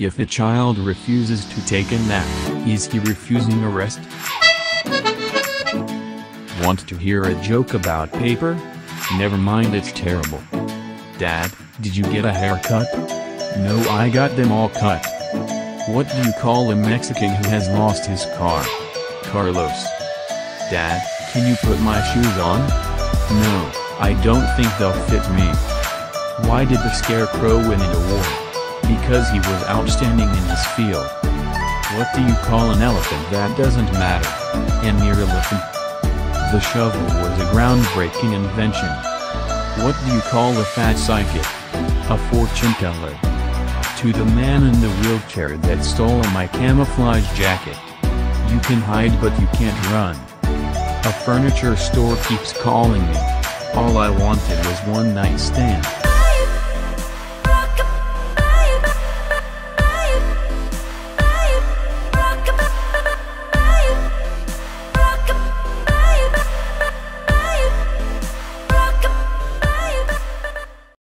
If a child refuses to take a nap, is he refusing arrest? Want to hear a joke about paper? Never mind it's terrible. Dad, did you get a haircut? No I got them all cut. What do you call a Mexican who has lost his car? Carlos. Dad, can you put my shoes on? No, I don't think they'll fit me. Why did the Scarecrow win an award? Because he was outstanding in his field. What do you call an elephant that doesn't matter? An elephant? The shovel was a groundbreaking invention. What do you call a fat psychic? A fortune teller. To the man in the wheelchair that stole my camouflage jacket. You can hide but you can't run. A furniture store keeps calling me. All I wanted was one night stand.